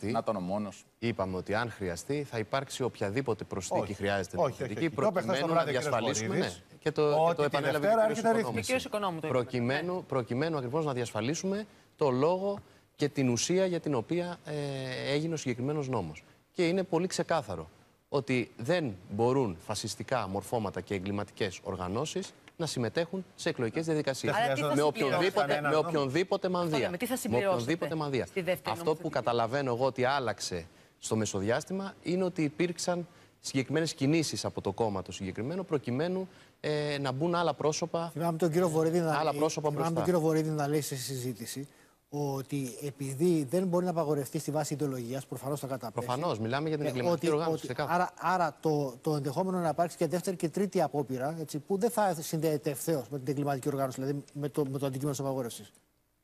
Να ήταν ο μόνος. Είπαμε ότι αν χρειαστεί θα υπάρξει οποιαδήποτε προσθήκη Όχι. χρειάζεται Όχι, νομοθετική όχι, όχι. Το είπε χθες το προκειμένου να βράδυ ο κύριος διασφαλίσουμε. Βορύδης, Ναι, και το, ότι και το τη επανέλαβε Δευτέρα και ο έρχεται κύριος ρύθμιση. Οικονόμου. Ο κύριος Οικονόμου το είπε. Προκειμένου, προκειμένου ακριβώς να διασφαλίσουμε το λόγο και την ουσία για την οποία ε, έγινε ο συγκεκριμένος νόμος. Και είναι πολύ ξεκάθαρο ότι δεν μπορούν φασιστικά μορφώματα και εγκληματικές οργανώσεις να συμμετέχουν σε εκλογικές διαδικασίες. Άρα τι θα με συμπληρώσει οποιονδήποτε, κανένα με νόμο. οποιονδήποτε μανδύα. λέμε, τι θα με συμπληρώσετε οποιονδήποτε μανδύα. στη δεύτερη Αυτό που νομοθετική. καταλαβαίνω εγώ ότι άλλαξε στο μεσοδιάστημα είναι ότι υπήρξαν συγκεκριμένες κινήσεις από το κόμμα το συγκεκριμένο προκειμένου ε, να μπουν άλλα πρόσωπα. Θυμάμαι τον κύριο Βορύδη να, Άλλα λέει, πρόσωπα θυμάμαι μπροστά. τον κύριο Βορύδη να λέει σε συζήτηση ότι επειδή δεν μπορεί να απαγορευτεί στη βάση ιδεολογίας, προφανώς θα καταπέσει. Προφανώς, μιλάμε για την ε, εγκληματική ότι- οργάνωση. ότι- ξεκάθαρα. άρα άρα το, το ενδεχόμενο να υπάρξει και δεύτερη και τρίτη απόπειρα, έτσι, που δεν θα συνδέεται ευθέως με την εγκληματική οργάνωση, δηλαδή με το, με το αντικείμενο της απαγόρευσης.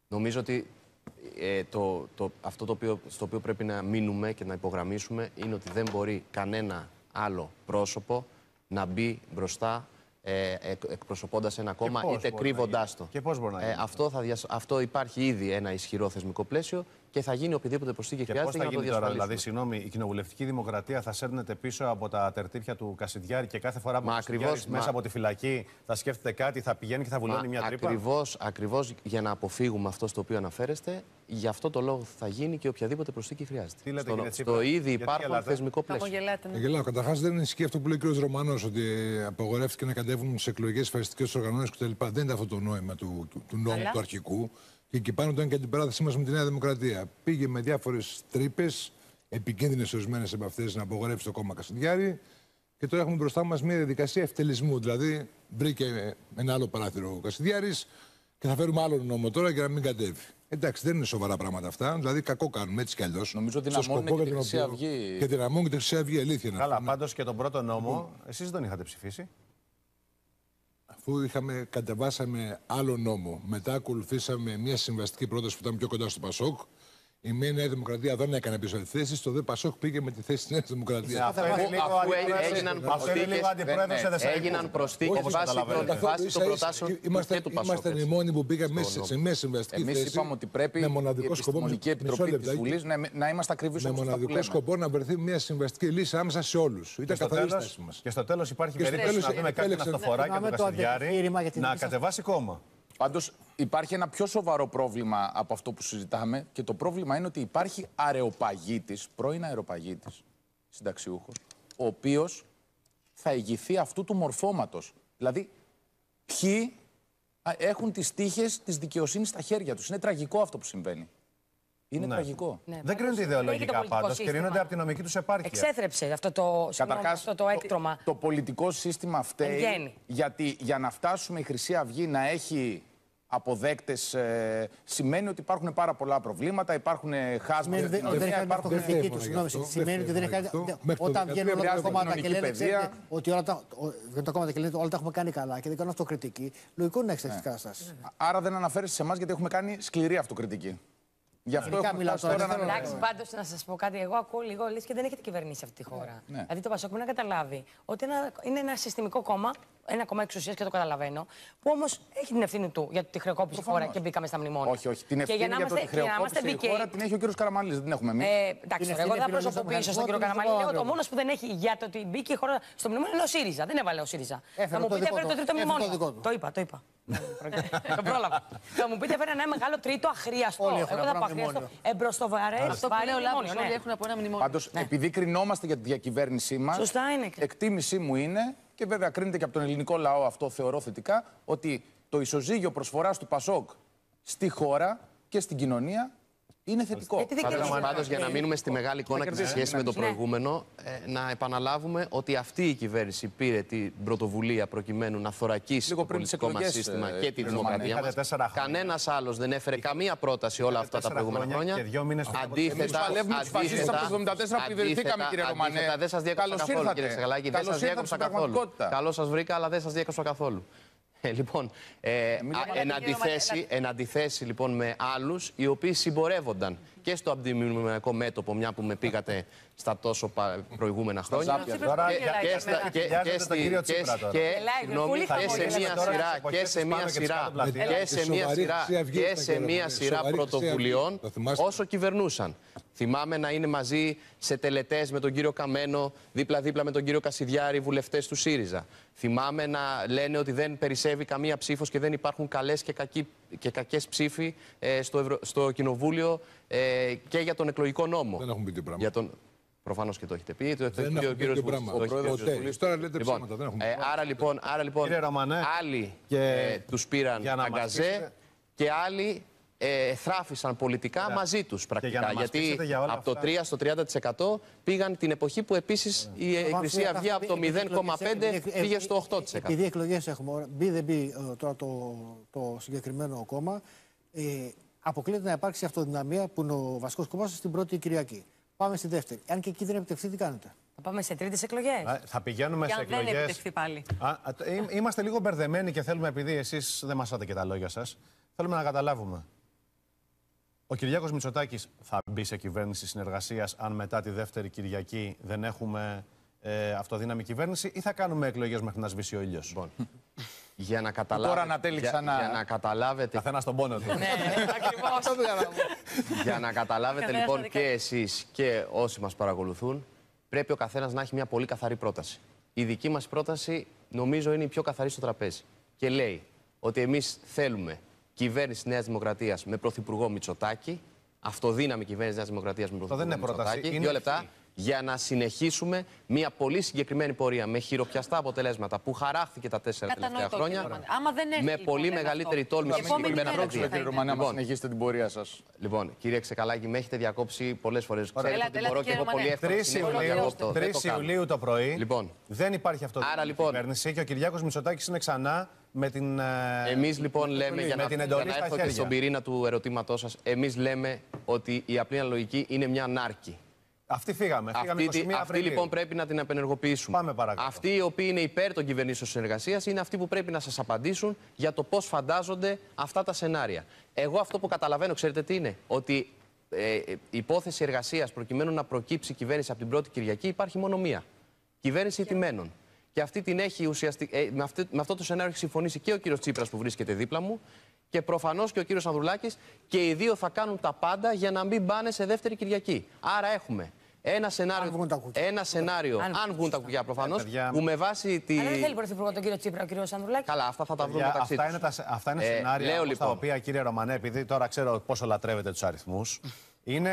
Νομίζω ότι ε, το, το, αυτό το οποίο, στο οποίο πρέπει να μείνουμε και να υπογραμμίσουμε είναι ότι δεν μπορεί κανένα άλλο πρόσωπο να μπει μπροστά ε, εκ, εκπροσωπώντας ένα κόμμα πώς είτε μπορεί να κρύβοντάς γίνει. το. Και πώς μπορεί να Ε, γίνει αυτό, θα διασ... αυτό υπάρχει ήδη ένα ισχυρό θεσμικό πλαίσιο και θα γίνει οποιαδήποτε προσθήκη Και πώς χρειάζεται θα για να το γίνει τώρα, διασφαλίσουμε. δηλαδή, συγγνώμη, η κοινοβουλευτική δημοκρατία θα σέρνεται πίσω από τα τερτύπια του Κασιδιάρη και κάθε φορά που Μα ο Κασιδιάρης ακριβώς, μέσα μα- από τη φυλακή θα σκέφτεται κάτι, θα πηγαίνει και θα βουλώνει μια τρύπα; Ακριβώς, ακριβώς για να αποφύγουμε αυτό στο οποίο αναφέρεστε, γι' αυτό το λόγο θα γίνει και οποιαδήποτε προσθήκη χρειάζεται. Τι λέτε, στο, κύριε Τσίπρα, στο ήδη γιατί υπάρχον γελάτε; θεσμικό πλαίσιο. Χαμογελάτε. ναι. Γελάω. Καταρχάς δεν ισχύει αυτό που λέει ο κ. Ρωμανός, ότι απαγορεύτηκε να κατέβουν σε εκλογές φασιστικές οργανώσεις κτλ. Δεν είναι αυτό το νόημα του, του, του νόμου Αλλά- του αρχικού. Και εκεί πάνω ήταν και την παράδοσή μας με τη Νέα Δημοκρατία. Πήγε με διάφορες τρύπες, επικίνδυνες ορισμένες από αυτές, να απογορεύσει το κόμμα Κασιδιάρη. Και τώρα έχουμε μπροστά μας μια διαδικασία ευτελισμού. Δηλαδή, βρήκε ένα άλλο παράθυρο ο Κασιδιάρης και θα φέρουμε άλλο νόμο τώρα για να μην κατέβει. Εντάξει, δεν είναι σοβαρά πράγματα αυτά. Δηλαδή, κακό κάνουμε έτσι κι αλλιώς. Νομίζω δυναμώνουν και τη Χρυσή Αυγή. Και δυναμώνουν και τη Χρυσή Αυγή, αλήθεια είναι. Καλά, αυτό, ναι. πάντως και τον πρώτο νόμο, εσείς δεν είχατε ψηφίσει. Αφού είχαμε, κατεβάσαμε άλλο νόμο, μετά ακολουθήσαμε μια συμβαστική πρόταση που ήταν πιο κοντά στο Πασόκ. Η μία Νέα Δημοκρατία δεν έκανε πίσω τη θέση, το ΔΕ Πασόκ πήγε με τη θέση της Νέας Δημοκρατίας. Αυτό είναι λίγο Αφού αντιπρόεδρος- έγιναν αυτό είναι λίγο προσθήκες, αντιπρόεδρος δεν- ΕΔΣΑ. Έγιναν προσθήκες Όπως βάσει καταλαβαίνετε. των- βάσει των προτάσεων του Είμαστε, και του Πασόκ. είμαστε οι έτσι. μόνοι που πήγαμε Στο σε, σε μια συμβαστική Εμείς θέση. είπαμε ότι πρέπει με η μοναδικό σκοπό, Επιστημονική μισό Επιτροπή της λεπτάκι, Βουλής να, να είμαστε ακριβείς με όπως τα μοναδικό λέμε. σκοπό να βρεθεί μια συμβαστική λύση άμεσα σε όλους. Ήταν Στο καθαρή η τέλος- στάση μας. Και στο τέλος υπάρχει Και στο περίπτωση να τέλος δούμε κάποιον επέλεξαν- αυτοφορά και Θυμάμαι τον το Κασιδιάρη αντεπιχείρημα για την να δική σας- κατεβάσει κόμμα. Πάντως υπάρχει ένα πιο σοβαρό πρόβλημα από αυτό που συζητάμε και το πρόβλημα είναι ότι υπάρχει αρεοπαγίτη, πρώην αεροπαγίτη συνταξιούχος, ο οποίος θα ηγηθεί αυτού του μορφώματος. Δηλαδή, ποιοι α, έχουν τις τύχες της δικαιοσύνης στα χέρια τους. Είναι τραγικό αυτό που συμβαίνει. Είναι Ναι. τραγικό. Ναι, Δεν πάντως κρίνονται έχει το ιδεολογικά πολιτικό πάντως, σύστημα. κρίνονται από την νομική τους επάρκεια. Εξέθρεψε αυτό το, συγγνώμη, Καταρχάς, αυτό το έκτρωμα. Το, το πολιτικό σύστημα Εν φταίει γέννη. γιατί για να φτάσουμε η Χρυσή Αυγή να έχει αποδέκτες ε, σημαίνει ότι υπάρχουν πάρα πολλά προβλήματα, υπάρχουν ε, χάσματα Σημαίνει στην ότι δεν κοινωνία, έχει κάνει υπάρχουν... αυτοκριτική Δεν τους. φταίει Συγγνώμη, αυτό, σημαίνει δεν ότι δεν έχει φταίει κάνει. αυτό. Μέχρι το Όταν βγαίνουν όλα τα χρειάζεται κόμματα και κοινωνική λένε παιδεία. ξέρετε, ότι όλα τα, ο- δεν τα κόμματα και λένε όλα τα έχουμε κάνει καλά και δεν κάνουν αυτοκριτική, λογικό είναι να έχει τέτοιε καταστάσει. Άρα δεν αναφέρεσαι σε εμάς γιατί έχουμε κάνει σκληρή αυτοκριτική. Γι' αυτό Γενικά έχουμε μιλάω φτάσει τώρα, τώρα δεν να... θέλω Εντάξει, πάντως να σας πω κάτι. Εγώ ακούω λίγο λες και δεν έχετε κυβερνήσει αυτή τη χώρα. Ναι. Δηλαδή το Πασόκ πρέπει να καταλάβει ότι ένα, είναι ένα συστημικό κόμμα, ένα κόμμα εξουσίας και το καταλαβαίνω, που όμως έχει την ευθύνη του για τη χρεοκόπηση τη χώρα Προφανώς. και μπήκαμε στα μνημόνια. Όχι, όχι. Την Και ευθύνη για να για το είμαστε, ότι για να είμαστε χρεοκόπησε η δίκαιοι. χώρα την έχει ο κύριος Καραμαλής, δεν την έχουμε εμείς. Ε, εντάξει, Την τώρα, εγώ ευθύνη δεν θα επιλογής των προσωπήσω τον κύριο μηχανισμών Καραμαλή. του Λέω το αύριο. μόνο που δεν έχει για το ότι μπήκε η χώρα στο μνημόνιο είναι ο ΣΥΡΙΖΑ. Δεν έβαλε ο ΣΥΡΙΖα. Έφερε θα μου το πείτε δικό έφερε το του. τρίτο Έφερε το μνημόνιο. δικό του. Το είπα, το είπα. Το πρόλαβα. Θα μου πείτε έφερε ένα μεγάλο τρίτο αχρίαστο. Όλοι έχουν Εγώ θα ένα πω αχρίαστο. μνημόνιο. Εμπροστοβαρέ. Αυτό που λέει ο Λάμπρος, όλοι ναι. έχουν από ένα μνημόνιο. Πάντως, επειδή κρινόμαστε για τη διακυβέρνησή μας, Σωστά είναι. εκτίμησή μου είναι, και βέβαια κρίνεται και από τον ελληνικό λαό αυτό θεωρώ θετικά, ότι το ισοζύγιο προσφοράς του Πασόκ στη χώρα και στην κοινωνία είναι θετικό. Γιατί δεν Πάντως, κερδίζει. πάντως, για να μείνουμε στη μεγάλη εικόνα και σε σχέση με το Ναι. προηγούμενο, ε, να επαναλάβουμε ότι αυτή η κυβέρνηση πήρε την πρωτοβουλία προκειμένου να θωρακίσει Λίγο το πριν τις πολιτικό μας εκλογές, σύστημα ε, και τη κύριε δημοκρατία Ρωμανέ. μας. Είχατε τέσσερα χρόνια. Κανένας άλλος δεν έφερε καμία πρόταση όλα αυτά τα τέσσερα προηγούμενα χρόνια χρόνια. και δύο μήνες πριν από- Εμείς Αντίθετα, παλεύουμε τους φασίστες από το 74 που ιδρυθήκαμε, κύριε Ρωμανέ. αντίθετα, Δεν σας διέκοψα Καλώς καθόλου, ήρθατε. κύριε Ξεγαλάκη. Δεν Καλώς σα ήρθατε διέκοψα στην καθόλου. πραγματικότητα. Καλώς σας βρήκα, αλλά δεν σας διέκοψα καθόλου. Ε, λοιπόν, ε, α, λέμε, εν, κύριε αντιθέσει, Ρωμανέ, εν αντιθέσει λοιπόν με άλλους οι οποίοι συμπορεύονταν. Και στο αντιμνημονιακό μέτωπο, μια που με πήγατε στα τόσο πα- προηγούμενα χρόνια. Ζάπια. Τώρα Και- για- και για- στα- και- γιάζετε και τον στη- κύριο και- Τσίπρα τώρα. και- Ελάει, συγγνώμη, πολύ και χαμόγελα σε μία τώρα σειρά- στις εποχές και σε της μία πάνω και της σειρά κάτω πλατείας. και Με σε τη μία σοβαρή σειρά Χρυσή Αυγή και ήταν σε και μία η σειρά σοβαρή Χρυσή πρωτοβουλειών Αυγή. Το θυμάστε. όσο κυβερνούσαν. Θυμάμαι να είναι μαζί σε τελετές με τον κύριο Καμένο, δίπλα-δίπλα με τον κύριο Κασιδιάρη, βουλευτές του ΣΥΡΙΖΑ. Θυμάμαι να λένε ότι δεν περισσεύει καμία ψήφος και δεν υπάρχουν καλές και, κακοί, και κακές ψήφοι ε, στο, Ευρω... στο Κοινοβούλιο ε, και για τον εκλογικό νόμο. Δεν έχουν πει τίποτα. Για τον... Προφανώς και το έχετε πει. Το, το, Δεν το- έχουμε ο πει κύριος τέτοιο Βουλής- πράγμα. το έχει πει ο Ποτέ. κύριος Βουλής. Τώρα λέτε Λοιπόν, ψέματα, δεν έχουμε ε, πει. άρα λοιπόν, άρα λοιπόν Κύριε Ρωμανέ, άλλοι και ε, τους πήραν για να μας αγκαζέ πείσετε- και άλλοι ε, θράφησαν πολιτικά μαζί τους πρακτικά. για να μας γιατί πείσετε για όλα από το αυτά- 3% στο 30% πήγαν την εποχή που επίσης η ε, Χρυσή Αυγή από το 0,5% πήγε στο 8%. Επειδή εκλογές έχουμε, μπει δεν μπει ε, τώρα το, το συγκεκριμένο κόμμα, ε, αποκλείεται να υπάρξει αυτοδυναμία που είναι ο βασικός κόμμας στην πρώτη Κυριακή. Πάμε στη δεύτερη. Αν και εκεί δεν επιτευχθεί, τι κάνετε; Θα πάμε σε τρίτες εκλογές. Α, Θα πηγαίνουμε Και σε αν δεν εκλογές. επιτευχθεί πάλι. Είμαστε λίγο μπερδεμένοι και θέλουμε, επειδή εσείς δεν μασάτε και τα λόγια σας, θέλουμε να καταλάβουμε. Ο Κυριάκος Μητσοτάκης θα μπει σε κυβέρνηση συνεργασίας αν μετά τη δεύτερη Κυριακή δεν έχουμε ε, αυτοδύναμη κυβέρνηση ή θα κάνουμε εκλογές μέχρι να σβήσει ο ήλιος; Λοιπόν, για να καταλάβετε, Τώρα ανατέλει για, ξανά. για να καταλάβετε Καθένα στον πόνο του. Για να καταλάβετε Καθένας λοιπόν τα δικά και εσείς και όσοι μας παρακολουθούν, πρέπει ο καθένας να έχει μια πολύ καθαρή πρόταση. Η δική μας πρόταση νομίζω είναι η πιο καθαρή στο τραπέζι. Και λέει ότι εμείς θέλουμε κυβέρνηση Νέας Δημοκρατίας με πρωθυπουργό Μητσοτάκη, αυτοδύναμη κυβέρνηση Νέας Δημοκρατίας με πρωθυπουργό δεν είναι πρόταση, Μητσοτάκη. είναι Δύο λεπτά. ευχή. Για να συνεχίσουμε μια πολύ συγκεκριμένη πορεία με χειροπιαστά αποτελέσματα που χαράχθηκε τα τέσσερα τελευταία Κατανοητό, χρόνια. κύριε Ρωμανέ. Άμα δεν έρθει, με λοιπόν, πολύ λέμε μεγαλύτερη αυτό. τόλμη Η και επόμενη συγκεκριμένα μέρα Πρόκειται, ποια θα κύριε είναι. Ρωμανέ, άμα Λοιπόν. συνεχίσετε την πορεία σας. Λοιπόν, κύριε Ξεκαλάκη, με έχετε διακόψει πολλές φορές. Ξέρετε Έλατε, ότι έλατε, μπορώ και κύριε εγώ πολύ Ρωμανέ. εύκολα 3 να συνεχίσω να Ιουλίου, διακόπτω. Δεν 3 το κάνω. Ιουλίου το πρωί Λοιπόν. δεν υπάρχει αυτό Άρα, λοιπόν. κυβέρνηση και ο Κυριάκος Μητσοτάκης είναι ξανά με την. ε, Εμείς λοιπόν λέμε, για με να, την για εντολή να στα έρθω και χέρια. στον πυρήνα του ερωτήματός σας, εμείς λέμε ότι η απλή αναλογική είναι μια νάρκη. Αυτή φύγαμε. Φύγαμε Αυτή, 21 τη- αυτή Απριλίου. λοιπόν πρέπει να την απενεργοποιήσουμε. Πάμε παρακάτω. Αυτοί οι οποίοι είναι υπέρ των κυβερνήσεων συνεργασίας είναι αυτοί που πρέπει να σας απαντήσουν για το πώς φαντάζονται αυτά τα σενάρια. Εγώ αυτό που καταλαβαίνω, ξέρετε τι είναι, ότι ε, η υπόθεση εργασίας προκειμένου να προκύψει κυβέρνηση από την πρώτη Κυριακή υπάρχει μόνο μία. Κυβέρνηση ηττημένων. Και αυτή την έχει ουσιαστικά. Ε, με, αυτή- με αυτό το σενάριο έχει συμφωνήσει και ο κύριος Τσίπρας που βρίσκεται δίπλα μου και προφανώς και ο κύριος Ανδρουλάκης. Και οι δύο θα κάνουν τα πάντα για να μην πάνε σε δεύτερη Κυριακή. Άρα έχουμε ένα σενάριο, Αν βγουν τα κουκιά. ένα σενάριο Αν- αν βγουν τα κουκιά προφανώς, Ε, παιδιά. που με βάση τη. Αλλά δεν θέλει πρωθυπουργό τον κύριο Τσίπρα, ο κύριος Ανδρουλάκης. Καλά, αυτά θα τα βρούμε Για, μεταξύ αυτά, τους. είναι τα, σε- αυτά είναι Ε, σενάρια λέω, όμως, τα λοιπόν. οποία, κύριε Ρωμανέ, επειδή τώρα ξέρω πόσο λατρεύετε τους αριθμούς, είναι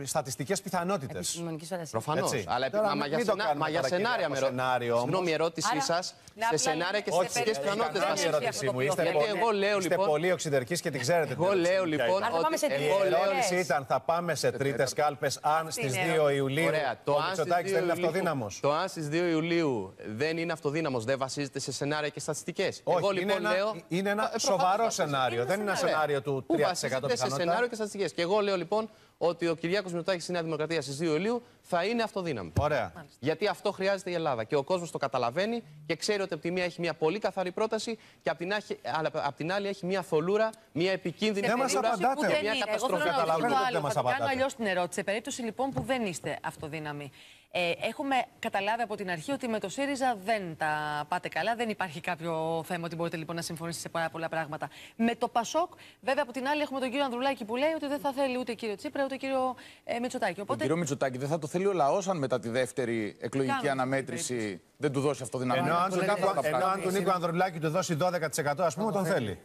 ε, στατιστικέ πιθανότητε. Επιστημονική φαντασία. Προφανώ. Έτσι. Αλλά Τώρα μα, μην- για, μην το σενά- κάνουμε μα για τώρα, κύριε, σενάρια από με ρωτάτε. σενάριο όμως. Συγγνώμη, η ερώτησή Άρα, σα να σε απλά σενάρια και λέμε- στατιστικέ Όχι, πιθανότητε δεν δεν είναι η είναι ερώτησή μου. αυτό Είστε, το Γιατί πολύ- εγώ λέω είστε λοιπόν. πολύ οξυδερκή και την ξέρετε. την Εγώ ερώτησή λέω μου ποια λοιπόν ήταν. Άρα πάμε σε ότι. τρεις Εγώ Η λέω. εκλογές. ερώτηση ήταν, θα πάμε σε τρίτε κάλπε αν στι είναι η 2 ερώτηση. Ιουλίου Ωραία, ο το αν στις Μητσοτάκης 2 δεν είναι Ιουλίου- αυτοδύναμο. Το αν στι 2 Ιουλίου δεν είναι αυτοδύναμο, δεν βασίζεται σε σενάρια και στατιστικέ. Όχι, Εγώ είναι λοιπόν ένα- λέω. είναι ένα Ε, προφανώς σοβαρό βασίζεται. σενάριο, δεν είναι ένα Ωραία. σενάριο του Πού 3% βασίζεται σε πιθανότητα. σενάριο και στατιστικέ. Και εγώ λέω λοιπόν ότι ο Κυριάκος Μητσοτάκης στη Νέα Δημοκρατία στις 2 Ιουλίου θα είναι αυτοδύναμη. Ωραία. Γιατί αυτό χρειάζεται η Ελλάδα. Και ο κόσμος το καταλαβαίνει και ξέρει ότι από τη μία έχει μια πολύ καθαρή πρόταση και από την, άχη- αλλά απ' την άλλη έχει μια θολούρα, μια επικίνδυνη Δεν μας θολούρα απαντάτε. που Μια δεν είναι. Εγώ καταστροφή. θέλω να ρωτήσω Καταλαβαίνετε το ότι δεν άλλο. μας Θα το κάνω απαντάτε. αλλιώς την ερώτηση. Σε περίπτωση λοιπόν που δεν είστε αυτοδύναμοι. Ε, έχουμε καταλάβει από την αρχή ότι με το ΣΥΡΙΖΑ δεν τα πάτε καλά. Δεν υπάρχει κάποιο θέμα ότι μπορείτε λοιπόν να συμφωνήσετε σε πάρα πολλά πράγματα. Με το ΠΑΣΟΚ, βέβαια από την άλλη έχουμε τον κύριο Ανδρουλάκη που λέει ότι δεν θα θέλει ούτε κύριο Τσίπρα ούτε κύριο ε, Μητσοτάκη. Τον Οπότε κύριο Μητσοτάκη δεν θα το θέλει ο λαός αν μετά τη δεύτερη εκλογική Κάνουμε αναμέτρηση δεν του δώσει αυτοδυναμία. Ενώ αν, Το του λένε Νίκο, αυτά τα ενώ αν πράγματα. του Νίκο Ανδρουλάκη του δώσει 12% ας πούμε, τον θέλει.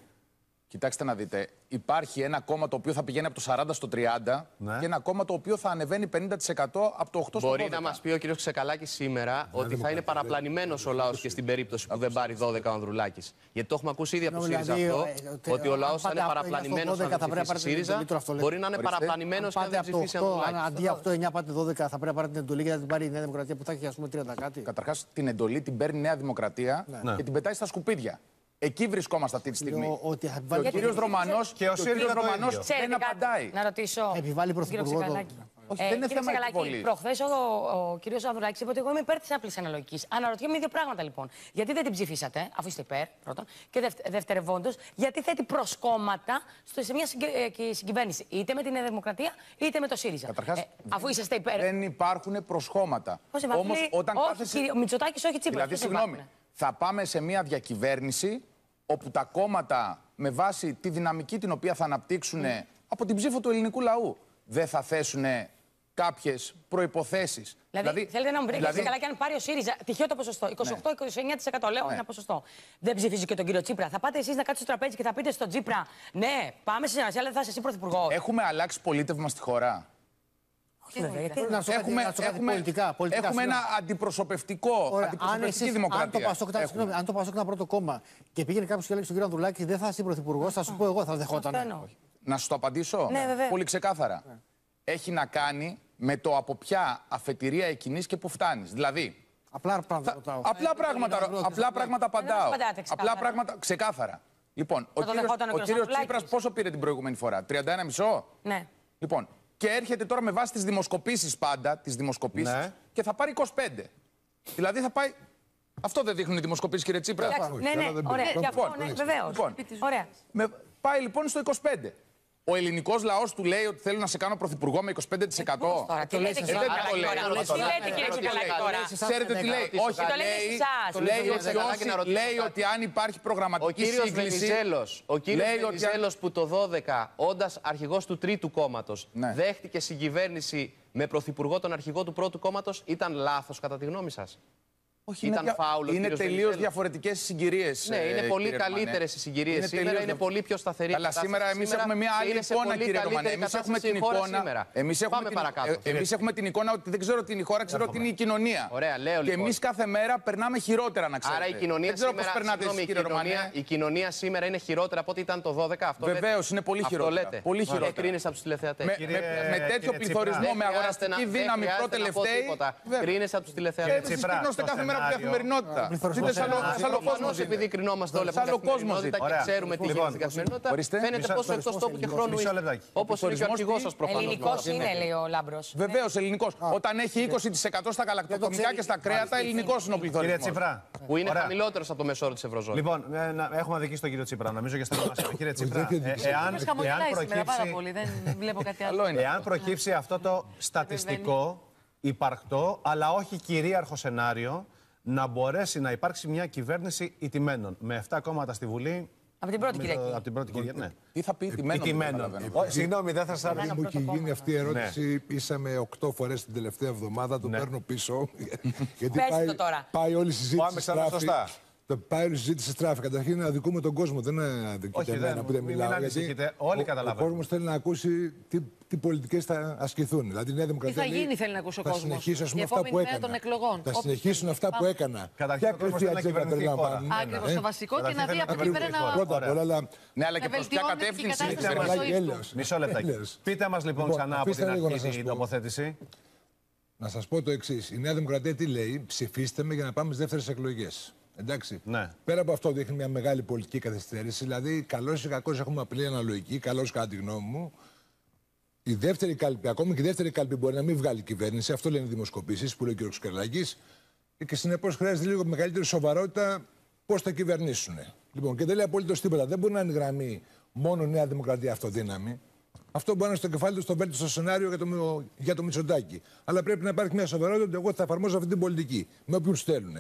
Κοιτάξτε να δείτε. Υπάρχει ένα κόμμα το οποίο θα πηγαίνει από το 40 στο 30 Ναι. και ένα κόμμα το οποίο θα ανεβαίνει 50% από το 8 στο 12. Μπορεί να μας πει ο κ. Ξεκαλάκης σήμερα ότι θα είναι παραπλανημένος ο λαός και στην περίπτωση που δεν πάρει 12 ο Ανδρουλάκης. Γιατί το έχουμε ακούσει ήδη από το Δηλαδή, ΣΥΡΙΖΑ αυτό, ε, ότι ότι ο αν λαός θα πάτε είναι από το παραπλανημένος 9 στο αν 12 θα δεν πρέπει να ψηφίσει πάρετε την ΣΥΡΙΖΑ. εντολή του Ραφτολέκη. Μπορεί να είναι Ορίστε. παραπλανημένος Αν και αν πάτε δεν από το ψηφίσει 8, αν Ανδρουλάκη. αντί από το 9 πάτε 12, θα πρέπει να πάρετε την εντολή για να την πάρει η Νέα Δημοκρατία που θα έχει ας πούμε 30 κάτι. Καταρχάς την εντολή την παίρνει η Νέα Δημοκρατία Ναι. και την πετάει στα σκουπίδια. Εκεί βρισκόμαστε αυτή τη στιγμή. Λέω ότι θα Και ο επιβάλλει, κύριος Ρωμανό Και ο ΣΥΡΙΖΑ το ίδιο. δεν Ξέρετε απαντάει. κάτι, να ρωτήσω. επιβάλλει τον κύριο πρωθυπουργό. το- Ψεκαλάκη. Όχι, δεν είναι κύριε θέμα Ξαγαλάκη, επιβολής. Προχθές ο, ο, κύριος Ανδρουλάκη είπε ότι εγώ είμαι υπέρ της απλή αναλογικής. Αναρωτιέμαι δύο πράγματα λοιπόν. Γιατί δεν την ψηφίσατε, αφού είστε υπέρ, πρώτον. Και δευτε, δευτερευόντως, γιατί θέτει προσκόμματα στο, σε μια συγκε, ε, και συγκυβέρνηση. Είτε με την Νέα Δημοκρατία, είτε με το ΣΥΡΙΖΑ. Καταρχάς, Ε, αφού είσαστε υπέρ. Δεν υπάρχουν προσχώματα. Πώς δεν Όμως υπάρχουν, όταν όχι, κάθεσαι... κύριε, ο Μητσοτάκης, όχι Τσίπρας, Δηλαδή, πώς δεν συγγνώμη, υπάρχουνε. θα πάμε σε μια διακυβέρνηση όπου τα κόμματα με βάση τη δυναμική την οποία θα αναπτύξουν από την ψήφο του ελληνικού λαού δεν θα θέσουν κάποιες προποθέσει. Δηλαδή, θέλετε να μου πείτε δηλαδή... καλά και αν πάρει ο ΣΥΡΙΖΑ τυχαίο το ποσοστό. 28-29% λέω ένα ποσοστό. Δεν ψηφίζει και τον κύριο Τσίπρα. Θα πάτε εσείς να κάτσετε στο τραπέζι και θα πείτε στον Τσίπρα, ναι, πάμε στη συνεργασία, αλλά δεν θα είσαι εσύ πρωθυπουργός. Έχουμε αλλάξει πολίτευμα στη χώρα. Όχι, βέβαια, γιατί- Πρέπει να σου Έχουμε, κάτι, να σου κάτι έχουμε, πολιτικά. πολιτικά έχουμε ένα συγγνώμη. αντιπροσωπευτικό, Ωραία, αν, αντιπροσωπευτική εσείς, αν, το δημοκρατία. Πασόκ, ήταν- Έχουμε. συγγνώμη, αν το Πασόκ ήταν πρώτο κόμμα και πήγαινε κάποιος και έλεγε στον κύριο Ανδρουλάκη δεν θα είσαι πρωθυπουργός, θα σου πω εγώ, θα δεχόταν. Αυτό εννοώ. Να σου το απαντήσω; Ναι, βέβαια. Πολύ ξεκάθαρα. Έχει να κάνει με το από ποια αφετηρία εκκινείς και που φτάνεις. Δηλαδή, Απλά πράγματα ρωτάω. απλά πράγματα, να ρωτήσω. απλά πράγματα απαντάω. απαντάτε ξεκάθαρα. Απλά πράγματα ξεκάθάρα. Λοιπόν, ο το κύριος, δεχόταν ο ο κύριος κύριος Ανδρουλάκης. Τσίπρας πόσο πήρε την προηγούμενη φορά, 31,5? Ναι. Λοιπόν, και έρχεται τώρα με βάση τις δημοσκοπήσεις πάντα, τις δημοσκοπήσεις, Ναι. και θα πάρει 25. Δηλαδή θα πάει... Αυτό δεν δείχνουν οι δημοσκοπήσεις, κύριε Τσίπρα. Εντάξει, όχι, ναι, καλά ναι, δεν ωραία. πήρε. Και αυτό, Λοιπόν, ναι, λοιπόν, βεβαίως. λοιπόν. Ωραία. Με, πάει λοιπόν στο 25. Ο ελληνικός λαός του λέει ότι θέλω να σε κάνω πρωθυπουργό με 25%. Τώρα, τι το λέτε λέει κύριε σε εσάς. εσάς. Τσικαλάκη Ε, τώρα. δεν το Τι λέει. λέτε κύριε Δεν το Τσικαλάκη λέει. τώρα; εσάς Ξέρετε δεν τι έκανα, λέει. ρωτήσω Όχι, κάτι. Το λέει λέει, εσάς; Το λέει λέει, ο ότι, Ζαγαλάκη όσοι- να ρωτήσω λέει κάτι. ότι αν υπάρχει Ο προγραμματική κύριος σύγκληση. Βενιζέλος, ο κύριος λέει ότι αν- Βενιζέλος που το 12, όντας αρχηγός του τρίτου κόμματος, Ναι. δέχτηκε συγκυβέρνηση με πρωθυπουργό τον αρχηγό του πρώτου κόμματος, ήταν λάθος κατά τη γνώμη σας; Όχι, Ήταν είναι, δια- φάουλ ο είναι κύριος τελείως Βενιζέλος. διαφορετικές συγκυρίες. Ναι, είναι πολύ καλύτερες οι συγκυρίες σήμερα, είναι πολύ πιο σταθερή. η Αλλά κατάσταση σήμερα εμείς έχουμε μια και άλλη είναι σε εικόνα, πολύ κύριε καλύτερη Ρωμανέ. Εμεί έχουμε κατάσταση την η χώρα εικόνα. σήμερα. Εμείς έχουμε Πάμε την, παρακάτω. ε, εμείς έχουμε την εικόνα ότι δεν ξέρω τι είναι η χώρα, ξέρω τι είναι η κοινωνία. Ωραία, λέω, Και λοιπόν. εμείς κάθε μέρα περνάμε χειρότερα, να ξέρετε. Άρα η κοινωνία δεν ξέρω σήμερα, πώς περνάτε συγγνώμη, εσείς, η κύριε κοινωνία, Ρωμανέ. η κοινωνία σήμερα είναι χειρότερα από ό,τι ήταν το 12. Αυτό λέτε. Βεβαίως, είναι πολύ Αυτό χειρότερα. λέτε. Πολύ χειρότερα. Εκρίνεσαι από τους τηλεθεατές. Με, Κύριε- με, με τέτοιο κύριε πληθωρισμό, Τσίπρα. με αγοραστική δύναμη πρώτη-τελευταίη. Κρίνεσαι από τους Και τηλεθεατέ. Εσείς Τσίπρα, κρινώστε στο κάθε μέρα από τη σενάριο- καθημερινότητα. πληθωρισμός Δείτε, σαν σενάριο. άλλο κόσμος Προφανώ επειδή κρινόμαστε όλοι από Σαν την άλλο κόσμος καθημερινότητα και Ωραία. ξέρουμε τι Λοιπόν, γίνεται στην καθημερινότητα, ορίστε. φαίνεται Μισό- πόσο εκτός τόπου και χρόνου Μισό είναι. λεπτάκι. Όπως είναι και ο Πληθωρισμός αρχηγός τι; σα προφανώς. Ελληνικός είναι, λέει ο Λάμπρος. Βεβαίως, ελληνικός. Όταν έχει 20% στα γαλακτοκομικά ξέρει. και στα κρέατα, ελληνικός είναι ο Κύριε πληθωρισμό. Τσίπρα. Που είναι Ωραία. χαμηλότερος από το μέσο όρο της Ευρωζώνης. Λοιπόν, ε, να- έχουμε αδικήσει τον κύριο Τσίπρα, νομίζω για στενό μας. Κύριε Τσίπρα, δεν ε, ξέρω. εάν, Μας χαμογελάει εάν σήμερα πάρα προκύψει, πολύ. Δεν βλέπω κάτι Καλό άλλο. είναι. εάν προκύψει αυτό το στατιστικό, υπαρκτό, αλλά όχι κυρίαρχο σενάριο, να μπορέσει να υπάρξει μια κυβέρνηση ηττημένων. Με 7 κόμματα στη Βουλή. Από την πρώτη νομίζω, Κυριακή. Από την πρώτη Κυριακή. Ναι. Τι θα πει τιμένο. Ηττημένων. Ω, Συγγνώμη, δεν θα σας Επειδή μου έχει γίνει αυτή η ερώτηση, ήσαμε 8 φορές την τελευταία εβδομάδα. Το Ναι. παίρνω πίσω. γιατί Πες πάει, το τώρα. πάει όλη η συζήτηση. Πάμε ξανά στράφη. σωστά. Το πάει όλη η συζήτηση στράφη. Καταρχήν να αδικούμε τον κόσμο. Δεν είναι αδικείται Όχι, εμένα δεν- που δεν μην μιλάω. ανησυχείτε. Όλοι ο, καταλαβαίνουμε. Ο κόσμος θέλει να ακούσει τι, τι πολιτικές θα ασκηθούν. Δηλαδή η Νέα Τι Δημοκρατία. θα λέει, γίνει, θέλει να ακούσει ο θα κόσμος; συνεχίσω ας πούμε, Η αυτά που επόμενη μέρα έκανα. των εκλογών. Θα Όπως συνεχίσουν και αυτά που πάμε. έκανα. Καταρχήν, Ποια ο κόσμος κρυφή θέλει να ατζέντα κυβερνηθεί η χώρα. περιλαμβάνουν. Ακριβώ Ε, το βασικό και να Καταρχήν δει θέλει από να εκεί πέρα κυβερνήσει η να. χώρα. Πρώτα απ' όλα, αλλά Ναι, αλλά Να και προς ποια βελτιώνεται κατεύθυνση η κατάσταση είναι η της κυβέρνηση. ζωής του. έλεος. Μισό λεπτάκι. Έλεος. Πείτε μας λοιπόν Λοιπόν, ξανά από αφήστε την λίγο να αρχή σας την πω. τοποθέτηση. Να σας πω το εξής. Η Νέα Δημοκρατία τι λέει, ψηφίστε με για να πάμε στι δεύτερε εκλογέ. Εντάξει. Ναι. Πέρα από αυτό δείχνει μια μεγάλη πολιτική καθυστέρηση. Δηλαδή, καλό ή κακό έχουμε απλή αναλογική, καλό κατά τη γνώμη μου. Η δεύτερη κάλπη, ακόμη και η δεύτερη κάλπη μπορεί να μην βγάλει κυβέρνηση. Αυτό λένε οι δημοσκοπήσεις που λέει ο κ. Σκερλάκη. Και συνεπώς χρειάζεται λίγο μεγαλύτερη σοβαρότητα πώς θα κυβερνήσουν. Λοιπόν, και δεν λέει απολύτως τίποτα. Δεν μπορεί να είναι γραμμή μόνο Νέα Δημοκρατία αυτοδύναμη. Αυτό μπορεί να είναι στο κεφάλι του στο βέλτιστο σενάριο για το, για το Μητσοτάκι. Αλλά πρέπει να υπάρχει μια σοβαρότητα ότι εγώ θα εφαρμόζω αυτή την πολιτική. Με όποιους θέλουν.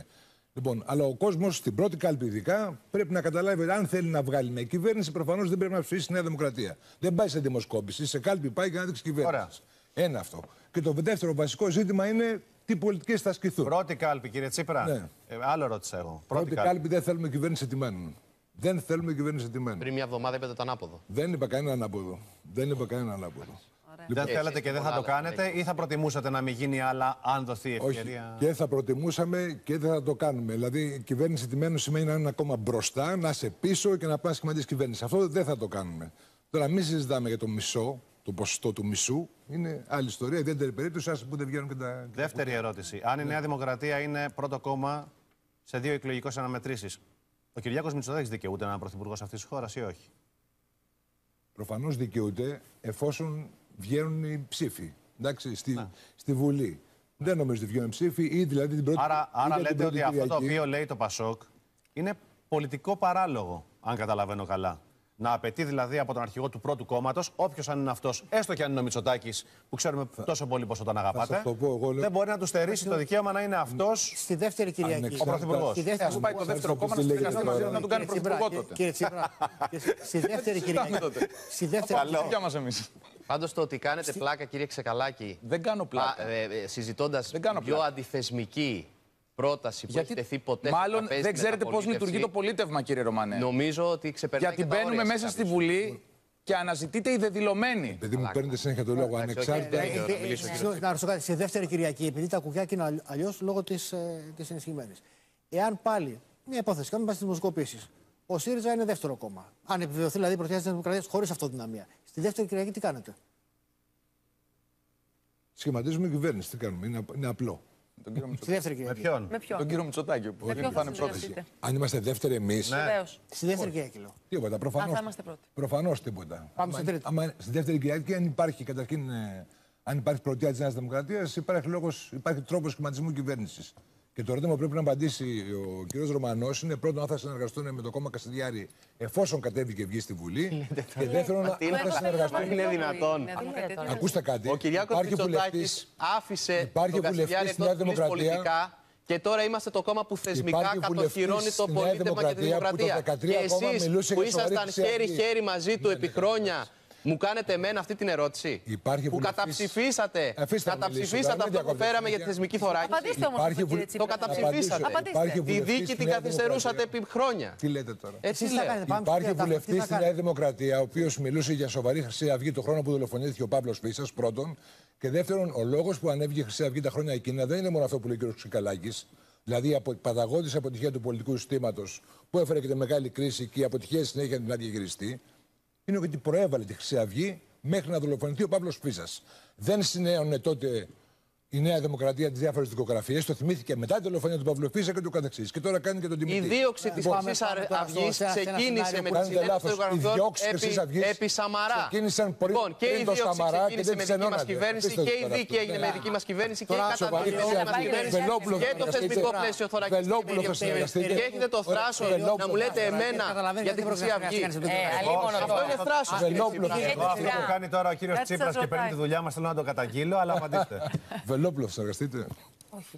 Λοιπόν, αλλά ο κόσμος στην πρώτη κάλπη, ειδικά, πρέπει να καταλάβει ότι αν θέλει να βγάλει μια κυβέρνηση, προφανώς δεν πρέπει να ψηφίσει τη Νέα Δημοκρατία. Δεν πάει σε δημοσκόπηση. Σε κάλπη πάει για να δείξει κυβέρνηση. Ωραία. Ένα αυτό. Και το δεύτερο βασικό ζήτημα είναι τι πολιτικές θα ασκηθούν. Πρώτη κάλπη, κύριε Τσίπρα. Ναι. Ε, άλλο ρώτησα εγώ. Πρώτη, Πρώτη κάλπη. κάλπη δεν θέλουμε κυβέρνηση ετοιμένων. Δεν θέλουμε κυβέρνηση ετοιμένων. Πριν μια εβδομάδα είπατε το ανάποδο. Δεν είπα κανένα ανάποδο. Δεν είπα κανένα ανάποδο. Δεν Έτσι, θέλετε και δεν θα το πολλά άλλα. κάνετε ή θα προτιμούσατε να μην γίνει αλλά αν δοθεί η Όχι. ευκαιρία; Και θα προτιμούσαμε και δεν θα το κάνουμε. Δηλαδή, η κυβέρνηση τιμένου σημαίνει να είναι ακόμα μπροστά, να είσαι πίσω και να πάει να σχηματίσει κυβέρνηση. Αυτό δεν θα το κάνουμε. Τώρα, μην συζητάμε για το μισό, το ποσοστό του μισού. Είναι άλλη ιστορία. Ιδιαίτερη περίπτωση, άσε που δεν βγαίνουν και τα. Δεύτερη ερώτηση. Αν η Νέα Δημοκρατία είναι πρώτο κόμμα σε δύο εκλογικές αναμετρήσεις, ο Κυριάκος Μητσοτάκης δικαιούται να είναι πρωθυπουργός αυτής της χώρας ή όχι; Προφανώς δικαιούται εφόσον βγαίνουν οι ψήφοι. Εντάξει, στη, στη Βουλή. Δεν νομίζω ότι βγαίνουν ψήφοι ή δηλαδή την πρώτη. Άρα, άρα ή την λέτε πρώτη ότι αυτό το Κυριακή. οποίο λέει το Πασόκ είναι πολιτικό παράλογο, αν καταλαβαίνω καλά. Να απαιτεί δηλαδή από τον αρχηγό του πρώτου κόμματος, όποιος αν είναι αυτός, έστω και αν είναι ο Μητσοτάκης, που ξέρουμε τόσο πολύ πόσο τον αγαπάτε, σας το πω εγώ, λέω- δεν μπορεί να του στερήσει το δικαίωμα να είναι αυτός. Στη δεύτερη Κυριακή. Ανεξάρτητα- Ο Πρωθυπουργός. Στη Ε, δεύτερη ας πάει το δεύτερο κόμμα να τι λέγεται συνεργαστεί μαζί τώρα. του, να τον κάνει Κύριε Τσίπρα, πρωθυπουργό τότε. Κύριε Τσίπρα, στη δεύτερη Κυριακή. Στη δεύτερη Δικιά μας εμείς. Πάντως το ότι κάνετε πλάκα, κύριε Ξεκαλάκη, Δεν κάνω πλάκα. συζητώντας Δεν κάνω πιο πλάκα. αντιθεσμική πρόταση που έχει τεθεί ποτέ στο μάλλον τραπέζι δεν στην ξέρετε πώς μεταπολίτευση, λειτουργεί το πολίτευμα, κύριε Ρωμανέ. Νομίζω ότι ξεπερνάει Γιατί και τα μπαίνουμε όρια μέσα σε στη κάποιους. Βουλή και αναζητείτε οι δεδηλωμένοι. Παιδί μου, παίρνετε συνέχεια το λόγο. Εντάξει, Ανεξάρτητα. όχι, Ε, να ε, μιλήσω, ε, κύριε Να ρωτήσω κάτι. Στη δεύτερη Κυριακή, επειδή τα κουκιά είναι αλλιώς λόγω της της ενισχυμένης. Εάν πάλι, μια υπόθεση, κάνουμε τι δημοσκοπήσεις. Ο ΣΥΡΙΖΑ είναι δεύτερο κόμμα. Αν επιβεβαιωθεί δηλαδή η πρωτιά τη Δημοκρατία χωρί αυτοδυναμία. Στη δεύτερη Κυριακή τι κάνετε; Σχηματίζουμε κυβέρνηση. Τι κάνουμε; Είναι, είναι απλό. Τον κύριο, Στη Μητσο... δεύτερη Με Κυριακή. ποιον; Με ποιον; τον κύριο Μητσοτάκη, που Με ποιον θα είναι θα πρώτος. συνεργαστείτε. Αν είμαστε δεύτεροι εμείς. Ναι. Βεβαίως. Στη δεύτερη Κυριακή λέω. Τίποτα. Προφανώς. Α, θα είμαστε πρώτοι. Προφανώς τίποτα. Πάμε στην τρίτη. Άμα, στη δεύτερη Κυριακή, αν υπάρχει καταρχήν. ε, αν υπάρχει πρωτεία της Νέας Δημοκρατίας, υπάρχει, λόγος, υπάρχει τρόπος σχηματισμού κυβέρνησης. Και το ερώτημα που πρέπει να απαντήσει ο κ. Ρωμανός είναι πρώτον αν θα συνεργαστούν με το κόμμα Κασιδιάρη εφόσον κατέβει και βγει στη Βουλή. και δεύτερον αν είναι θα αυτό. συνεργαστούν. Είναι δυνατόν. Είναι δυνατόν. Ακούστε κάτι. Ο Κυριάκος υπάρχει Μητσοτάκης βουλευτής- άφησε υπάρχει τον βουλευτής Κασιδιάρη στη εκτός Νέα της Δημοκρατία. πολιτικά και τώρα είμαστε το κόμμα που θεσμικά Υπάρχει κατοχυρώνει βουλευτής το στη Νέα πολίτευμα και τη Δημοκρατία που το δημοκρατία. 13 Και ακόμα εσείς μιλούσε που για σοβαρή ήσασταν Χρυσή Αυγή. χέρι-χέρι μαζί του Δεν επί είναι χρόνια, μου κάνετε εμένα αυτή την ερώτηση. Υπάρχει που βουλευτής- καταψηφίσατε, Αφήστε να καταψηφίσατε μιλήσω, αυτό μην που διακόπτετε φέραμε για τη συνέχεια. θεσμική θωράκιση. Απαντήστε όμως Υπάρχει αυτό, κύριε βουλε- Τσίπρα. Το καταψηφίσατε. Απαντήστε. Υπάρχει Τη βουλευτής δίκη στη την Νέα καθυστερούσατε Δημοκρατία. επί χρόνια. Τι λέτε τώρα; Έτσι Εσείς τα λέω. κάνετε. Πάμε Υπάρχει στην τρίτη, βουλευτής τι θα στη Νέα κάνετε; Δημοκρατία, ο οποίος μιλούσε για σοβαρή Χρυσή Αυγή το χρόνο που δολοφονήθηκε ο Παύλος Φίσας, πρώτον. Και δεύτερον, ο λόγος που ανέβηκε η Χρυσή Αυγή τα χρόνια εκείνα δεν είναι μόνο αυτό που λέει ο κ. Ξικαλάκη. Δηλαδή η απο- παταγώδης αποτυχία του πολιτικού συστήματος που έφερε και τη μεγάλη κρίση και η αποτυχία στη συνέχεια να διαχειριστεί. Είναι ότι προέβαλε τη Χρυσή Αυγή μέχρι να δολοφονηθεί ο Παύλος Φίσα. Δεν συνέωνε τότε η Νέα Δημοκρατία τις διάφορες δικογραφίες. Το θυμήθηκε μετά τη δολοφονία του Παύλου Φίσα και το καθεξής. Και τώρα κάνει και τον Η Δημητρή. δίωξη της πάμε- Χρυσή πάμε τώρα Αυγής στο- σε ένα ξεκίνησε σενάριο με που τη Κάνετε συνέντευξη λάθος. των Οι γραφειών διώξεις Χρυσής επί, Αυγής επί Σαμαρά. ξεκίνησαν πριν- λοιπόν, και πριν η το δίωξη Σαμαρά και ξεκίνησε δεν με δική μας ξενώνατε. κυβέρνηση Αφήστε και το η τώρα δίκη αυτό. έγινε με δική μας κυβέρνηση και Τώρα, κατά Σοβαρή τη Χρυσή δική Αυγή. μα κυβέρνηση Βελόπουλο και το θα θεσμικό συνεργαστείτε. πλαίσιο θωράκιση. Βελόπουλο θα συνεργαστείτε. Και έχετε το θράσος Βελόπουλο. να μου λέτε εμένα Καταλαβαίνετε για τη γιατί Χρυσή πρέπει να Αυγή. κάνεις αυτό το Ε, πράγμα. αλίμονο Αυτό τώρα. είναι θράσος. Βελόπουλο θα Εγώ αυτό που κάνει τώρα ο κύριος Κάτι Τσίπρας σας και παίρνει ρωτάει. τη δουλειά μας θέλω να το καταγγείλω, αλλά απαντήστε. Βελόπουλο θα συνεργαστείτε;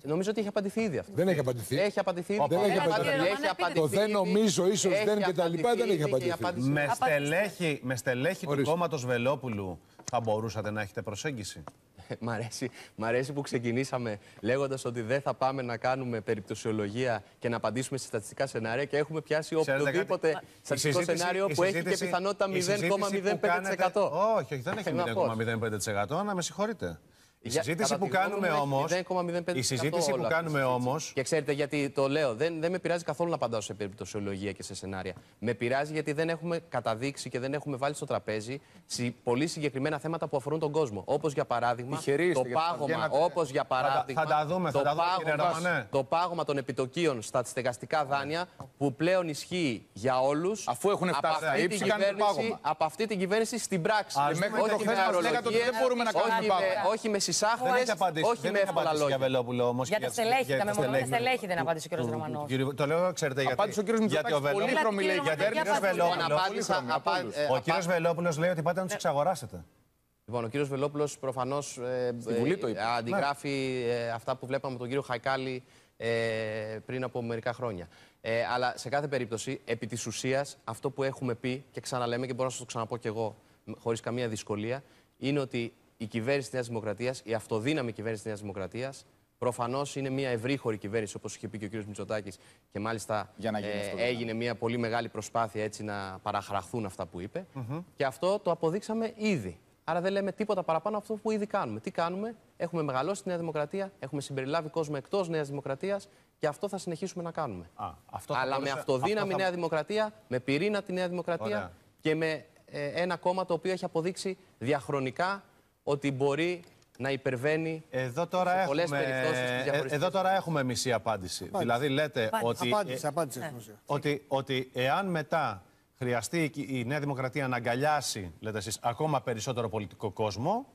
Νομίζω ότι έχει απαντηθεί ήδη αυτός. Δεν έχει απαντηθεί. Έχει απαντηθεί. Δεν έχει Έχει απαντηθεί. απαντηθεί Το δεν ήδη. νομίζω, ίσως Έχει δεν και τα λοιπά, δεν έχει απαντηθεί, απαντηθεί. με Απάντησε. στελέχη, με στελέχη του Ορίστε. κόμματος Βελόπουλου θα μπορούσατε να έχετε προσέγγιση; Μ' αρέσει, μ' αρέσει που ξεκινήσαμε λέγοντας ότι δεν θα πάμε να κάνουμε περιπτωσιολογία και να απαντήσουμε σε στατιστικά σενάρια και έχουμε πιάσει Ξέρετε οποιοδήποτε κάτι; στατιστικό Η συζήτηση- σενάριο η που έχει και συζήτηση- πιθανότητα η συζήτηση που 0,05%. κάνετε- Όχι, όχι, δεν έχει Να πώς. 0,05%. Να με συγχωρείτε. Η Για- συζήτηση κατά που τη γνώμη κάνουμε μου, έχει όμω. 0,05% Η συζήτηση που όλα κάνουμε αυτή η όμω. συζήτηση. Και ξέρετε γιατί το λέω, δεν, δεν με πειράζει καθόλου να απαντάω σε περιπτωσιολογία και σε σενάρια. Με πειράζει γιατί δεν έχουμε καταδείξει και δεν έχουμε βάλει στο τραπέζι σε πολύ συγκεκριμένα θέματα που αφορούν τον κόσμο. Όπως για παράδειγμα Τυχεροί είστε, το γιατί θα πάγωμα, βγαίνατε. όπως για παράδειγμα, θα τα δούμε, θα το, τα δούμε, κύριε πάγωμα, Ραμανέ. το πάγωμα των επιτοκίων στα στεγαστικά δάνεια που πλέον ισχύει για όλους. Αφού έχουν φτάσει στα ύψη, κάνετε πάγωμα. από αυτή την κυβέρνηση στην πράξη. Ας μέχρι όχι προχθές με μας λέγατε ότι αερολογίες, δεν μπορούμε να κάνουμε όχι πάγωμα. με- Όχι με Δεν συσάχνες, έχεις απαντήσει. όχι δεν με έχεις εύκολα απαντήσει για λόγια. Βελόπουλο όμως. Για τα στελέχη, τα μεμονωμένα στελέχη δεν απάντησε ο κύριος Ρωμανός. Το λέω, ξέρετε γιατί. Απάντησε ο κύριος Γιατί ο Μητσοτάκης πολύ Βελόπουλος- χρωμή λέει. Κύριε Γιατί Ρωμανέ, έρχεται για Βελόπουλο. Λοιπόν, Πολύ απάντησα- χρωμή, απα- από όλους. ε, Ο απα- κύριος Βελόπουλος λέει ότι πάτε να τους εξαγοράσετε. Λοιπόν, ο κύριος Βελόπουλος προφανώς ε, Βουλή το ε, είπε. αντιγράφει ε, αυτά που βλέπαμε από τον κύριο Χαϊκάλη ε, πριν από μερικά χρόνια. Ε, αλλά σε κάθε περίπτωση, επί της ουσίας, αυτό που έχουμε πει και ξαναλέμε και μπορώ να σας το ξαναπώ κι εγώ μ, χωρίς καμία δυσκολία, είναι ότι η κυβέρνηση της Νέας Δημοκρατίας, η αυτοδύναμη κυβέρνηση της Νέας Δημοκρατίας, Προφανώς είναι μια ευρύχωρη κυβέρνηση, όπως είχε πει και ο κ. Μητσοτάκης, και μάλιστα Για να γίνει ε, αυτό, έγινε μια πολύ μεγάλη προσπάθεια έτσι να παραχραχθούν αυτά που είπε. Και αυτό το αποδείξαμε ήδη. Άρα δεν λέμε τίποτα παραπάνω από αυτό που ήδη κάνουμε. Τι κάνουμε, έχουμε μεγαλώσει τη Νέα Δημοκρατία, έχουμε συμπεριλάβει κόσμο εκτός Νέας Δημοκρατίας και αυτό θα συνεχίσουμε να κάνουμε. Α, αυτό θα Αλλά με μπορούσε- αυτοδύναμη αυτό θα- Νέα Δημοκρατία, με πυρήνα τη Νέα Δημοκρατία Ωραία. και με ε, ένα κόμμα το οποίο έχει αποδείξει διαχρονικά ότι μπορεί να υπερβαίνει Εδώ τώρα, σε πολλές έχουμε, περιπτώσεις τις ε, διαχωριστικές. εδώ τώρα έχουμε μισή απάντηση. Δηλαδή λέτε ότι, Απάντησε, ε, απάντησε. στην ουσία. ότι, ότι εάν μετά χρειαστεί η- η Νέα Δημοκρατία να αγκαλιάσει, λέτε εσείς, ακόμα περισσότερο πολιτικό κόσμο,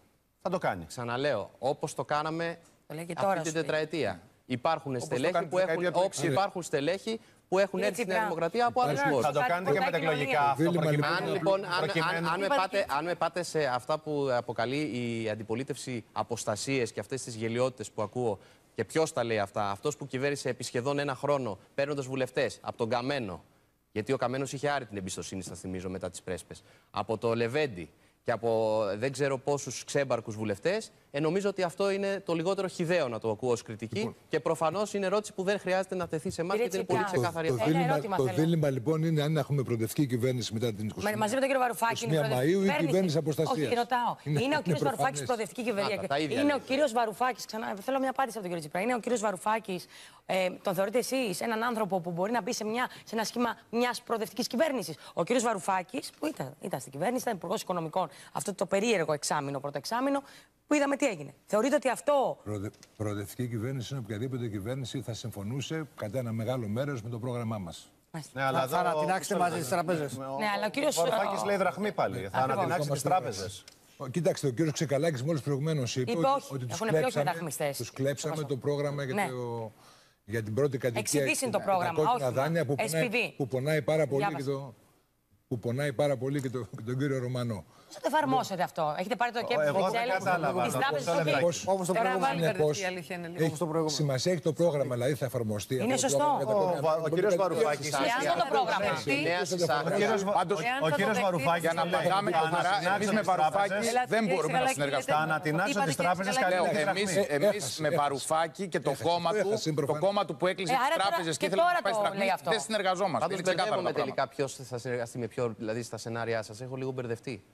θα θα το κάνει. Ξαναλέω, όπως το κάναμε Το λέει και αυτή τώρα την σου λέει. τετραετία. Υπάρχουν το στελέχη, κάνει που τη έχουν, δεκαετία του όπως υπάρχουν στελέχη που έχουν Κύριε έρθει στη Νέα Τσίπρα. Δημοκρατία από άλλου Υπάρχει. χώρου. Θα το Κουτάκι- κάνετε και με τα κουτάκι εκλογικά κοινωνία. αυτό. Δίλημα, προκειμένου- λοιπόν. Αν λοιπόν, αν, προκειμένου- αν, αν, με Υπάρχει- πάτε, αν με πάτε σε αυτά που αποκαλεί η αντιπολίτευση αποστασίες και αυτές τις γελιότητες που ακούω, και ποιος τα λέει αυτά, αυτός που κυβέρνησε επί σχεδόν ένα χρόνο παίρνοντας βουλευτές από τον Καμένο, γιατί ο Καμένος είχε άρει την εμπιστοσύνη, σας θυμίζω, μετά τις πρέσπες, από το Λεβέντι και από δεν ξέρω πόσους ξέμπαρκους βουλευτές, ε, νομίζω ότι αυτό είναι το λιγότερο χιδαίο να το ακούω ως κριτική. Και προφανώς είναι ερώτηση που δεν χρειάζεται να τεθεί σε εμάς, Κύριε γιατί είναι πολύ Τσίπρα. ξεκάθαρη Το, αυτή. το, Ένα δίλημα, ερώτημα το θέλω. δίλημα λοιπόν είναι αν έχουμε προοδευτική κυβέρνηση μετά την 20 Με- Μαζί με τον κύριο Βαρουφάκη. 21 είναι προοδευτική Μαΐου ή κυβέρνηση. κυβέρνηση αποστασίας. Όχι, ρωτάω. Είναι- Είναι, ο είναι κύριο Βαρουφάκης προφανές. προοδευτική κυβέρνηση. Α, τα- τα ίδια είναι ο λέτε. κύριος Βαρουφάκης. Ξανά, θέλω μια απάντηση από τον κύριο Τσίπρα. Είναι ο κύριος Βαρουφάκης. Ε, τον θεωρείτε εσείς έναν άνθρωπο που μπορεί να μπει σε, μια, σε ένα σχήμα μιας προοδευτικής κυβέρνησης; Ο κύριος Βαρουφάκης, που ήταν, ήταν στην κυβέρνηση, ήταν υπουργός οικονομικών, αυτό το περίεργο εξάμεινο, πρώτο εξάμεινο, που είδαμε τι έγινε. Θεωρείτε ότι αυτό Προοδε- Προοδευτική κυβέρνηση είναι οποιαδήποτε κυβέρνηση θα συμφωνούσε κατά ένα μεγάλο μέρος με το πρόγραμμά μας. Ναι, αλλά Θα- θα εδώ- ανατινάξετε μαζί τις τραπέζες. Ναι, αλλά ο κύριος- Ο Βαρουφάκης λέει δραχμή πάλι. Θα Ακριβώς. ανατινάξει τις τράπεζες. Κοιτάξτε, ο κύριος Ξεκαλάκης μόλις προηγουμένως είπε, Είπε όχι. ότι τους Έχουν πει όχι κλέψαμε, μεταρρυθμιστές. τους κλέψαμε το πρόγραμμα για, Ναι. το, για την πρώτη κατοικία. Εξυπήσει και το τα πρόγραμμα, κόκκινα όχι, δάνεια που SPV. πονάει, που πονάει πάρα πολύ και Διάβασα. το, που πονάει πάρα πολύ και, το, και τον κύριο Ρωμανό. Πώς θα το εφαρμόσετε αυτό; Έχετε πάρει το κέντρο εγώ δεν κατάλαβα. τη Να τράπεζα. πω το Πώς- Όπως το Τώρα προηγούμενο. βάλει Συνεπώς, μπερδευτεί, η αλήθεια είναι λίγο. έχει- Όπως το προηγούμενο. Σημασία έχει το πρόγραμμα, δηλαδή θα εφαρμοστεί. αυτό Είναι το σωστό. πρόγραμμα για τα Ο κόκκινα Βα- δάνεια. ο κύριος Βαρουφάκης Σημασία Εάν έχει αυτό το πρόγραμμα Η νέας συσσαγωγή. Ο κύριος Βα- Πάντως, ο- εάν ο θα κύριος το Βαρουφάκης Για να λέει, πατάμε θα καθαρά, ανατινάξω εμεί με τις Βαρουφάκης τράπεζες. Ελάτε, δεν κύριε μπορούμε να Ξεγαλάκη, συνεργαστούμε. Θα ανατινάξω Είπατε, τις κύριε τράπεζες Ξεγαλάκη, Λέω, καλή εμείς, δραχμή. εμείς Έχασε, με έχασε. Βαρουφάκη και το Έχασε, κόμμα το του, έχασε, το προφανώς. κόμμα του που έκλεισε Ε, τις άρα τώρα τράπεζες και και ήθελε να τώρα πάει το στραγμή, λέει αυτό. δεν συνεργαζόμαστε. Πάντω Είναι ξεκάθαρο μπερδεύομαι τα πράγματα. τελικά ποιο θα συνεργαστεί με ποιο, δηλαδή στα σενάρια σας. Έχω λίγο μπερδευτεί.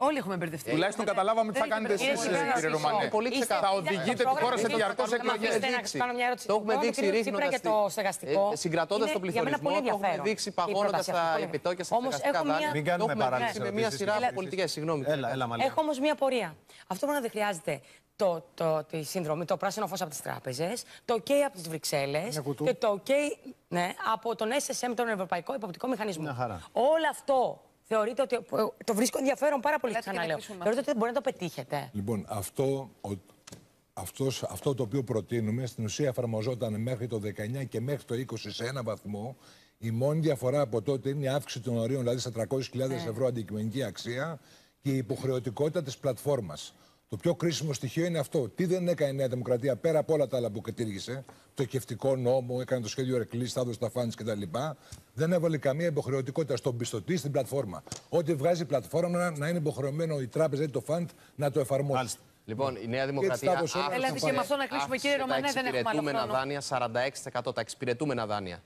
Όλοι έχουμε μπερδευτεί. Τουλάχιστον καταλάβαμε τι θα Δεν κάνετε έχετε εσείς, μπερδευτεί. κύριε Ρωμανέ. Είναι πολύ ξεκάθαρο. Θα οδηγείτε τη χώρα σε διαρκώς εκλογές. Κάνω μια ερώτηση. Το έχουμε Εγώ, δείξει κύριο ρίχνοντας. Τσίπρα και το στεγαστικό. Συγκρατώντας είναι τον για μένα πολύ πληθωρισμό, το έχουμε ενδιαφέρον. δείξει Η παγώνοντας πρόταση τα αυτή, πολύ επιτόκια στα Όμως στεγαστικά έχω μια- δάνεια. Μην κάνουμε Το έχουμε παράληψη δείξει με μια ερωτήσεις. σειρά Έλα. πολιτικές. Συγγνώμη. Έλα, έλα, Μαλίνα. Έχω όμως μία πορεία. Αυτό μπορεί να δεν χρειάζεται το, το, τη σύνδρομη, το πράσινο φως από τις τράπεζες, το OK από τις Βρυξέλλες Μια κουτού. και το OK ναι, από τον SSM, τον Ευρωπαϊκό Υποπτικό Μηχανισμό. Μια χαρά. Όλο αυτό θεωρείτε ότι. Το βρίσκω ενδιαφέρον πάρα πολύ, Ελάτε και να ξαναλέω. κλείσουμε με Θεωρείτε ότι μπορεί να το πετύχετε; Λοιπόν, αυτό, ο, αυτός, αυτό το οποίο προτείνουμε στην ουσία εφαρμοζόταν μέχρι το 19 και μέχρι το 20 σε ένα βαθμό. Η μόνη διαφορά από τότε είναι η αύξηση των ορίων, δηλαδή στα 300.000 ευρώ αντικειμενική αξία και η υποχρεωτικότητα της πλατφόρμας. Το πιο κρίσιμο στοιχείο είναι αυτό. Τι δεν έκανε η Νέα Δημοκρατία πέρα από όλα τα άλλα που κατήργησε, το κευτικό νόμο, έκανε το σχέδιο Ερκλή, τα έδωσε τα φάνης κτλ. Δεν έβαλε καμία υποχρεωτικότητα στον πιστωτή στην πλατφόρμα. Ό,τι βγάζει η πλατφόρμα να είναι υποχρεωμένο η τράπεζα ή το φαντ να το εφαρμόσει. Μάλιστα. Λοιπόν, η Νέα Έτσι Δημοκρατία. τα έδωσε όλα άφησε- Έλατε και με αυτό να κλείσουμε, άφησε κύριε Ρωμανέ, Τα δεν έχουμε άλλο εξυπηρετούμενα χρόνο. δάνεια 46%. Τα εξυπηρετούμενα δάνεια.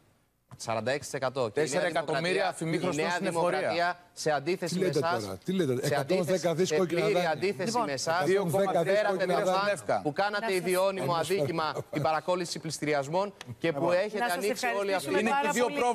46%. Και η Τέσσερα Νέα εκατομμύρια Δημοκρατία- αφημίχρωστων Η Νέα στην εφορία. Δημοκρατία σε αντίθεση Τι με λέτε εσάς, τώρα, τι λέτε, σε 110 αντίθεση- δις σε κόκκινα πλήρη δάνεια. αντίθεση Λοιπόν, με εσάς, 110 δις φέρατε κόκκινα με δάνεια. φαν που κάνατε ιδιώνυμο αδίκημα την παρακόλληση πληστηριασμών και που έχετε Να σας ανοίξει όλη αυτή ευχαριστήσουμε Είναι και πάρα δύο πολύ. πρόβλημα.